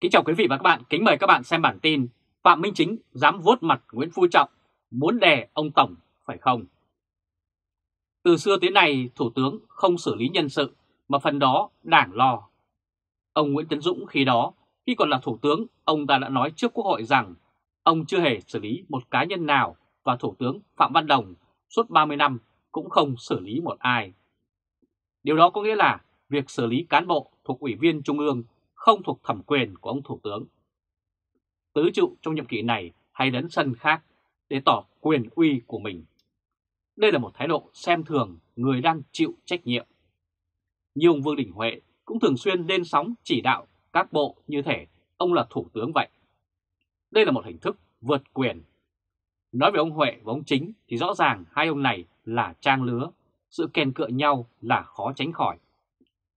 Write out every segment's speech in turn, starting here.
Kính chào quý vị và các bạn, kính mời các bạn xem bản tin Phạm Minh Chính dám vuốt mặt Nguyễn Phú Trọng, muốn đè ông Tổng, phải không? Từ xưa tới nay, Thủ tướng không xử lý nhân sự, mà phần đó đảng lo. Ông Nguyễn Tấn Dũng khi đó, khi còn là Thủ tướng, ông ta đã nói trước Quốc hội rằng ông chưa hề xử lý một cá nhân nào và Thủ tướng Phạm Văn Đồng suốt 30 năm cũng không xử lý một ai. Điều đó có nghĩa là việc xử lý cán bộ thuộc Ủy viên Trung ương không thuộc thẩm quyền của ông Thủ tướng. Tứ trụ trong nhiệm kỳ này hay đến sân khác để tỏ quyền uy của mình. Đây là một thái độ xem thường người đang chịu trách nhiệm. Như ông Vương Đình Huệ cũng thường xuyên lên sóng chỉ đạo các bộ như thể ông là thủ tướng vậy. Đây là một hình thức vượt quyền. Nói về ông Huệ và ông Chính thì rõ ràng hai ông này là trang lứa, sự kèn cựa nhau là khó tránh khỏi.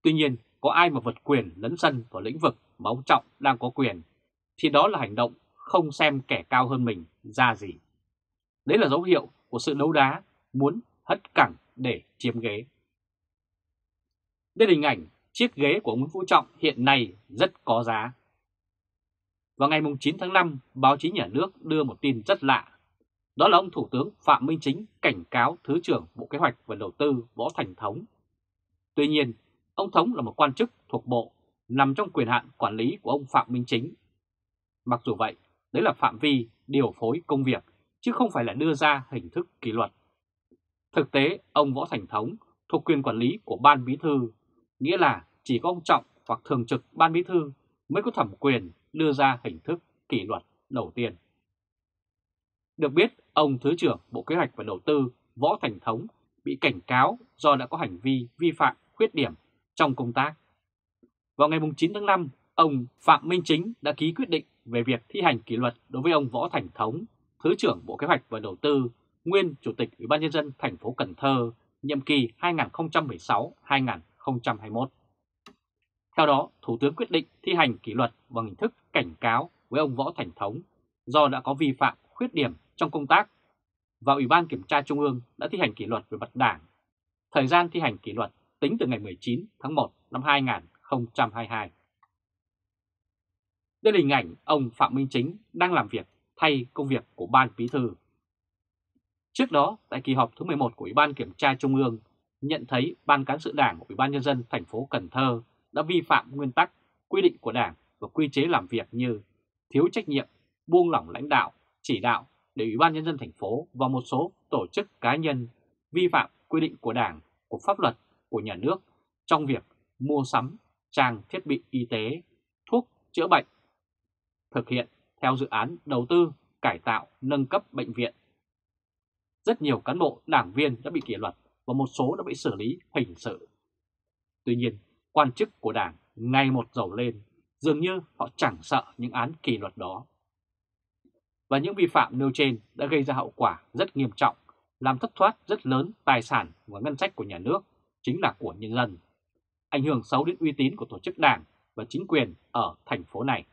Tuy nhiên, có ai mà vượt quyền lấn sân vào lĩnh vực mà ông Trọng đang có quyền, thì đó là hành động không xem kẻ cao hơn mình ra gì. Đấy là dấu hiệu của sự đấu đá muốn hất cẳng để chiếm ghế. Đây là hình ảnh chiếc ghế của ông Phú Trọng hiện nay rất có giá. Vào ngày 9 tháng 5, báo chí nhà nước đưa một tin rất lạ. Đó là ông Thủ tướng Phạm Minh Chính cảnh cáo Thứ trưởng Bộ Kế hoạch và Đầu tư Võ Thành Thống. Tuy nhiên, ông Thống là một quan chức thuộc Bộ, nằm trong quyền hạn quản lý của ông Phạm Minh Chính. Mặc dù vậy, đấy là phạm vi điều phối công việc, chứ không phải là đưa ra hình thức kỷ luật. Thực tế, ông Võ Thành Thống thuộc quyền quản lý của Ban Bí Thư, nghĩa là chỉ có ông Trọng hoặc thường trực Ban Bí Thư mới có thẩm quyền đưa ra hình thức kỷ luật đầu tiên. Được biết, ông Thứ trưởng Bộ Kế hoạch và Đầu tư Võ Thành Thống bị cảnh cáo do đã có hành vi vi phạm khuyết điểm trong công tác. Vào ngày 9 tháng 5, ông Phạm Minh Chính đã ký quyết định về việc thi hành kỷ luật đối với ông Võ Thành Thống, Thứ trưởng Bộ Kế hoạch và Đầu tư, nguyên Chủ tịch Ủy ban nhân dân thành phố Cần Thơ, nhiệm kỳ 2016-2021. Theo đó, Thủ tướng quyết định thi hành kỷ luật bằng hình thức cảnh cáo với ông Võ Thành Thống do đã có vi phạm khuyết điểm trong công tác và Ủy ban Kiểm tra Trung ương đã thi hành kỷ luật về mặt đảng. Thời gian thi hành kỷ luật tính từ ngày 19 tháng 1 năm 2022. Đây là hình ảnh ông Phạm Minh Chính đang làm việc thay công việc của Ban Bí Thư. Trước đó, tại kỳ họp thứ 11 của Ủy ban Kiểm tra Trung ương, nhận thấy Ban Cán sự Đảng của Ủy ban Nhân dân thành phố Cần Thơ đã vi phạm nguyên tắc, quy định của Đảng và quy chế làm việc như thiếu trách nhiệm, buông lỏng lãnh đạo, chỉ đạo để Ủy ban Nhân dân thành phố và một số tổ chức cá nhân vi phạm quy định của Đảng, của pháp luật, của nhà nước trong việc mua sắm trang thiết bị y tế, thuốc chữa bệnh, thực hiện theo dự án đầu tư, cải tạo, nâng cấp bệnh viện. Rất nhiều cán bộ, đảng viên đã bị kỷ luật và một số đã bị xử lý hình sự. Tuy nhiên, quan chức của đảng ngày một giàu lên, dường như họ chẳng sợ những án kỷ luật đó. Và những vi phạm nêu trên đã gây ra hậu quả rất nghiêm trọng, làm thất thoát rất lớn tài sản và ngân sách của nhà nước, chính là của nhân dân, ảnh hưởng xấu đến uy tín của tổ chức đảng và chính quyền ở thành phố này.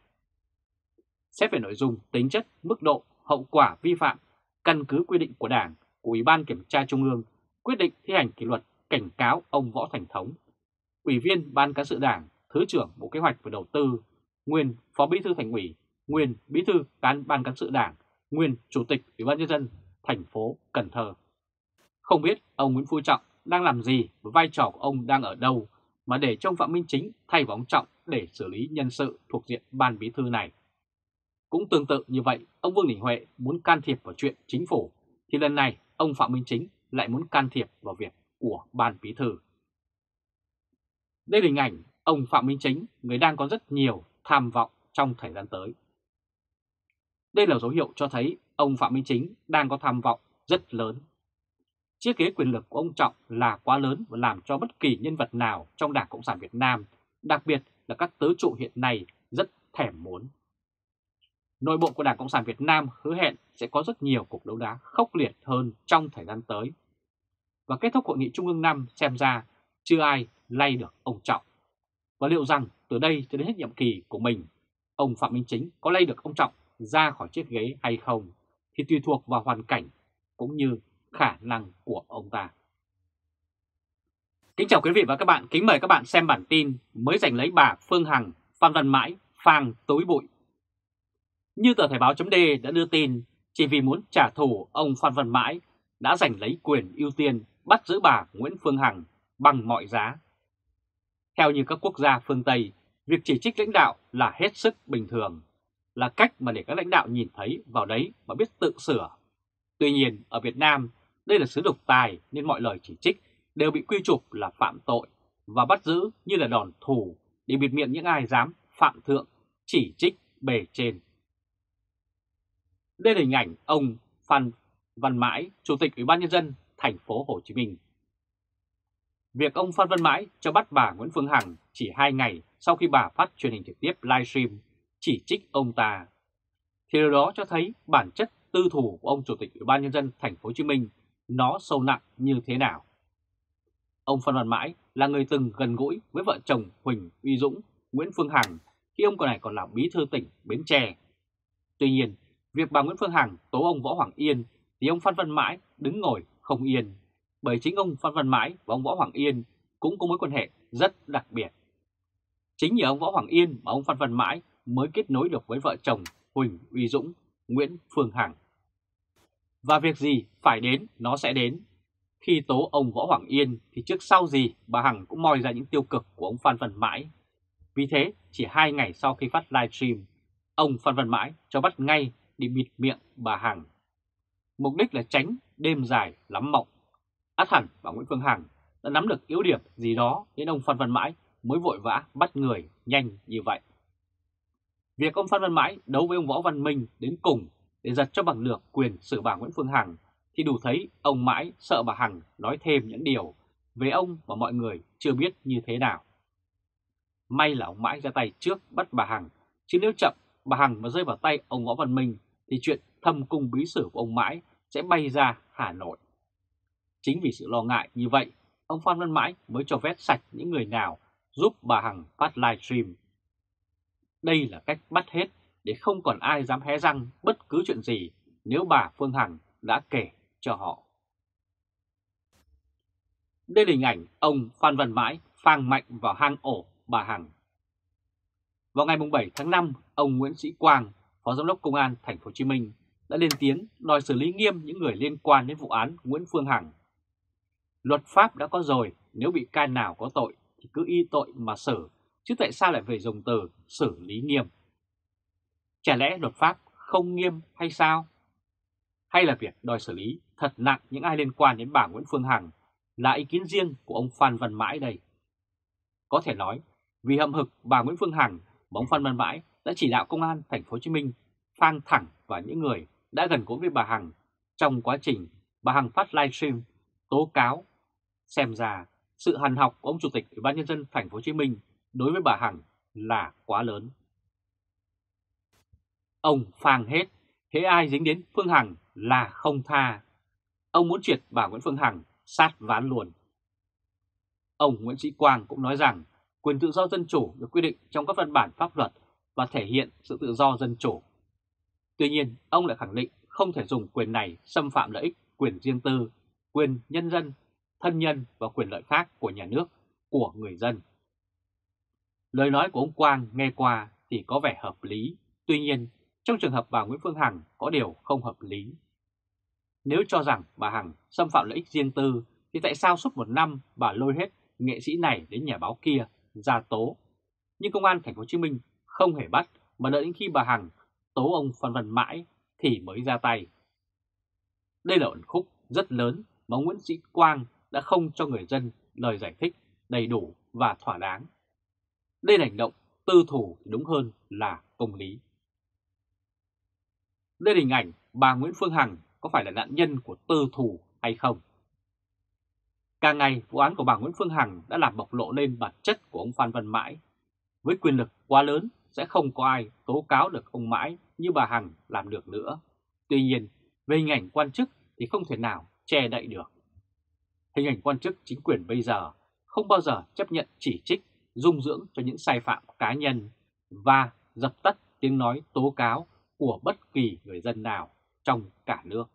Xét về nội dung, tính chất, mức độ, hậu quả vi phạm, căn cứ quy định của Đảng, của Ủy ban Kiểm tra Trung ương, quyết định thi hành kỷ luật cảnh cáo ông Võ Thành Thống, Ủy viên Ban Cán sự Đảng, Thứ trưởng Bộ Kế hoạch và Đầu tư, nguyên Phó Bí thư Thành ủy, nguyên Bí thư Cán Ban Cán sự Đảng, nguyên Chủ tịch Ủy ban Nhân dân thành phố Cần Thơ. Không biết ông Nguyễn Phú Trọng đang làm gì và vai trò của ông đang ở đâu mà để trong Phạm Minh Chính thay vào ông Trọng để xử lý nhân sự thuộc diện Ban Bí thư này. Cũng tương tự như vậy, ông Vương Đình Huệ muốn can thiệp vào chuyện chính phủ, thì lần này ông Phạm Minh Chính lại muốn can thiệp vào việc của Ban Bí Thư. Đây là hình ảnh ông Phạm Minh Chính, người đang có rất nhiều tham vọng trong thời gian tới. Đây là dấu hiệu cho thấy ông Phạm Minh Chính đang có tham vọng rất lớn. Chiếc ghế quyền lực của ông Trọng là quá lớn và làm cho bất kỳ nhân vật nào trong Đảng Cộng sản Việt Nam, đặc biệt là các tứ trụ hiện nay rất thèm muốn. Nội bộ của Đảng Cộng sản Việt Nam hứa hẹn sẽ có rất nhiều cuộc đấu đá khốc liệt hơn trong thời gian tới. Và kết thúc hội nghị Trung ương 5 xem ra chưa ai lay được ông Trọng. Và liệu rằng từ đây cho đến hết nhiệm kỳ của mình, ông Phạm Minh Chính có lay được ông Trọng ra khỏi chiếc ghế hay không thì tùy thuộc vào hoàn cảnh cũng như khả năng của ông ta. Kính chào quý vị và các bạn, kính mời các bạn xem bản tin mới giành lấy bà Phương Hằng, Phan Văn Mãi phang tối bụi. Như tờ Thời báo chấm đã đưa tin, chỉ vì muốn trả thù ông Phan Văn Mãi đã giành lấy quyền ưu tiên bắt giữ bà Nguyễn Phương Hằng bằng mọi giá. Theo như các quốc gia phương Tây, việc chỉ trích lãnh đạo là hết sức bình thường, là cách mà để các lãnh đạo nhìn thấy vào đấy và biết tự sửa. Tuy nhiên, ở Việt Nam, đây là sứ độc tài nên mọi lời chỉ trích đều bị quy chụp là phạm tội và bắt giữ như là đòn thù để bịt miệng những ai dám phạm thượng, chỉ trích bề trên. Đây là hình ảnh ông Phan Văn Mãi, Chủ tịch Ủy ban nhân dân thành phố Hồ Chí Minh. Việc ông Phan Văn Mãi cho bắt bà Nguyễn Phương Hằng chỉ hai ngày sau khi bà phát truyền hình trực tiếp livestream chỉ trích ông ta, thì điều đó cho thấy bản chất tư thủ của ông Chủ tịch Ủy ban nhân dân thành phố Hồ Chí Minh nó sâu nặng như thế nào. Ông Phan Văn Mãi là người từng gần gũi với vợ chồng Huỳnh Uy Dũng, Nguyễn Phương Hằng khi ông còn này còn là bí thư tỉnh Bến Tre. Tuy nhiên, việc bà Nguyễn Phương Hằng tố ông Võ Hoàng Yên thì ông Phan Văn Mãi đứng ngồi không yên, bởi chính ông Phan Văn Mãi và ông Võ Hoàng Yên cũng có mối quan hệ rất đặc biệt. Chính nhờ ông Võ Hoàng Yên mà ông Phan Văn Mãi mới kết nối được với vợ chồng Huỳnh Uy Dũng, Nguyễn Phương Hằng. Và việc gì phải đến nó sẽ đến. Khi tố ông Võ Hoàng Yên thì trước sau gì bà Hằng cũng moi ra những tiêu cực của ông Phan Văn Mãi. Vì thế, chỉ hai ngày sau khi phát livestream, ông Phan Văn Mãi cho bắt ngay để bịt miệng bà Hằng. Mục đích là tránh đêm dài lắm mộng. Át hẳn bà Nguyễn Phương Hằng đã nắm được yếu điểm gì đó nên ông Phan Văn Mãi mới vội vã bắt người nhanh như vậy. Việc ông Phan Văn Mãi đấu với ông Võ Văn Minh đến cùng để giật cho bằng được quyền xử bà Nguyễn Phương Hằng thì đủ thấy ông Mãi sợ bà Hằng nói thêm những điều về ông mà mọi người chưa biết như thế nào. May là ông Mãi ra tay trước bắt bà Hằng, chứ nếu chậm bà Hằng mà rơi vào tay ông Võ Văn Minh thì chuyện thâm cung bí sử của ông Mãi sẽ bay ra Hà Nội. Chính vì sự lo ngại như vậy, ông Phan Văn Mãi mới cho vét sạch những người nào giúp bà Hằng phát livestream. Đây là cách bắt hết để không còn ai dám hé răng bất cứ chuyện gì nếu bà Phương Hằng đã kể cho họ. Đây là hình ảnh ông Phan Văn Mãi phang mạnh vào hang ổ bà Hằng. Vào ngày 7 tháng 5, ông Nguyễn Sĩ Quang, Phó Giám đốc Công an Thành phố Hồ Chí Minh đã lên tiếng đòi xử lý nghiêm những người liên quan đến vụ án Nguyễn Phương Hằng. Luật pháp đã có rồi, nếu bị can nào có tội thì cứ y tội mà xử, chứ tại sao lại phải dùng từ xử lý nghiêm? Chả lẽ luật pháp không nghiêm hay sao? Hay là việc đòi xử lý thật nặng những ai liên quan đến bà Nguyễn Phương Hằng là ý kiến riêng của ông Phan Văn Mãi đây? Có thể nói, vì hậm hực bà Nguyễn Phương Hằng, ông Phan Văn Mãi đã chỉ đạo công an thành phố Hồ Chí Minh phang thẳng vào những người đã gần gũi với bà Hằng trong quá trình bà Hằng phát livestream tố cáo. Xem ra sự hằn học của ông chủ tịch Ủy ban nhân dân thành phố Hồ Chí Minh đối với bà Hằng là quá lớn. Ông phang hết, thế ai dính đến Phương Hằng là không tha. Ông muốn triệt bà Nguyễn Phương Hằng sát ván luôn. Ông Nguyễn Sĩ Quang cũng nói rằng quyền tự do dân chủ được quy định trong các văn bản pháp luật và thể hiện sự tự do dân chủ. Tuy nhiên, ông lại khẳng định không thể dùng quyền này xâm phạm lợi ích, quyền riêng tư, quyền nhân dân, thân nhân và quyền lợi khác của nhà nước, của người dân. Lời nói của ông Quang nghe qua thì có vẻ hợp lý, tuy nhiên trong trường hợp bà Nguyễn Phương Hằng có điều không hợp lý. Nếu cho rằng bà Hằng xâm phạm lợi ích riêng tư, thì tại sao suốt một năm bà lôi hết nghệ sĩ này đến nhà báo kia ra tố? Nhưng công an thành phố Hồ Chí Minh không hề bắt, mà đợi đến khi bà Hằng tố ông Phan Văn Mãi thì mới ra tay. Đây là ẩn khúc rất lớn mà Nguyễn Sĩ Quang đã không cho người dân lời giải thích đầy đủ và thỏa đáng. Đây là hành động tư thủ đúng hơn là công lý. Đây hình ảnh bà Nguyễn Phương Hằng có phải là nạn nhân của tư thủ hay không? Càng ngày, vụ án của bà Nguyễn Phương Hằng đã làm bộc lộ lên bản chất của ông Phan Văn Mãi. Với quyền lực quá lớn, sẽ không có ai tố cáo được ông Mãi như bà Hằng làm được nữa. Tuy nhiên, về hình ảnh quan chức thì không thể nào che đậy được. Hình ảnh quan chức chính quyền bây giờ không bao giờ chấp nhận chỉ trích, dung dưỡng cho những sai phạm cá nhân và dập tắt tiếng nói tố cáo của bất kỳ người dân nào trong cả nước.